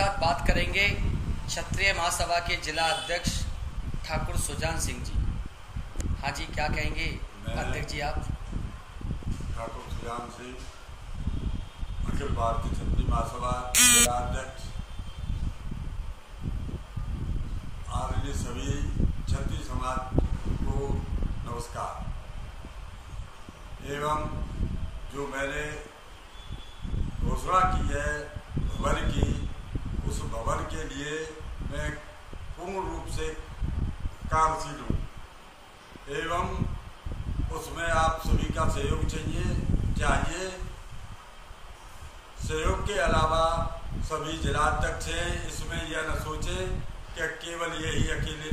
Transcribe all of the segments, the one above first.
साथ बात करेंगे क्षत्रिय महासभा के जिला अध्यक्ष ठाकुर सुजान सिंह जी। हाँ जी क्या कहेंगे? अध्यक्ष जी आप? ठाकुर सुजान सिंह अखिल भारतीय क्षत्रिय महासभा जिला अध्यक्ष आदरणीय सभी क्षत्रिय समाज को नमस्कार। एवं जो मैंने घोषणा की है भवन की के लिए मैं पूर्ण रूप से कार्यशील हूँ। एवं उसमें आप सभी का सहयोग चाहिए चाहिए। सहयोग के अलावा सभी जिलाध्यक्ष हैं, इसमें यह न सोचे कि केवल यही अकेले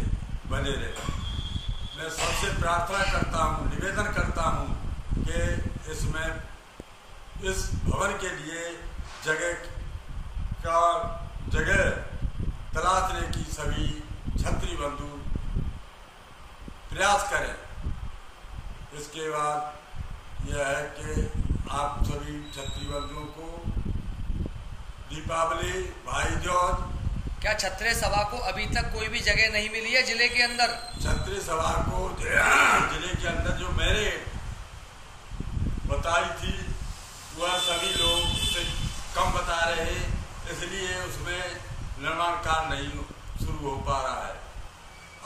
बने रहे। मैं सबसे प्रार्थना करता हूँ, निवेदन करता हूँ कि इसमें, इस भवन के लिए जगह का जगह तलाशने की सभी छत्री बंधु प्रयास करें। इसके बाद यह है कि आप सभी छत्री बंधुओं को दीपावली भाई जॉर्ज। क्या क्षत्रिय सभा को अभी तक कोई भी जगह नहीं मिली है ज़िले के अंदर? छत्री सभा को ज़िले के अंदर जो मैंने बताई थी वह सभी लोग कम बता रहे हैं। इसलिए उसमें निर्माण कार्य नहीं शुरू हो पा रहा है।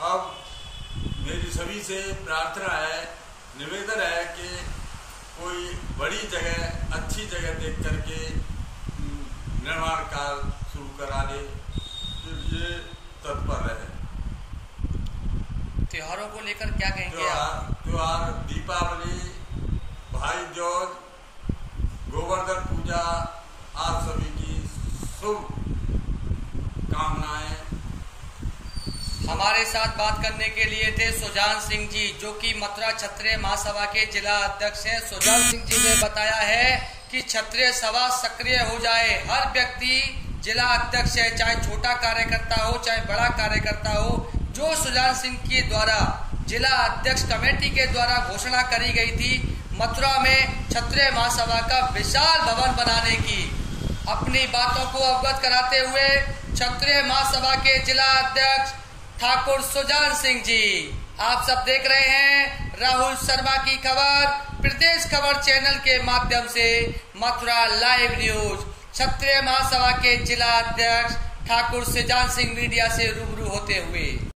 अब मेरी सभी से प्रार्थना है निवेदन है कि कोई बड़ी जगह अच्छी जगह देख करके निर्माण कार्य शुरू कराने के लिए तत्पर रहे। त्योहारों को लेकर क्या कहेंगे त्योहार त्योहार दीपावली भाई जॉर्ज गोवर्धन पूजा आप सभी की शुभ कामनाएँ। हमारे साथ बात करने के लिए थे सुजान सिंह जी, जो कि मथुरा क्षत्रिय महासभा के जिला अध्यक्ष हैं। सुजान सिंह जी ने बताया है कि क्षत्रिय सभा सक्रिय हो जाए। हर व्यक्ति जिला अध्यक्ष है, चाहे छोटा कार्यकर्ता हो, चाहे बड़ा कार्यकर्ता हो, जो सुजान सिंह के द्वारा, जिला अध्यक्ष कमेटी के द्वारा घोषणा करी गई थी, मथुरा में क्षत्रिय महासभा का विशाल भवन बनाने की। अपनी बातों को अवगत कराते हुए क्षत्रिय महासभा के जिला अध्यक्ष ठाकुर सुजान सिंह जी। आप सब देख रहे हैं राहुल शर्मा की खबर, प्रदेश खबर चैनल के माध्यम से मथुरा लाइव न्यूज़। क्षत्रिय महासभा के जिला अध्यक्ष ठाकुर सुजान सिंह मीडिया से रूबरू होते हुए।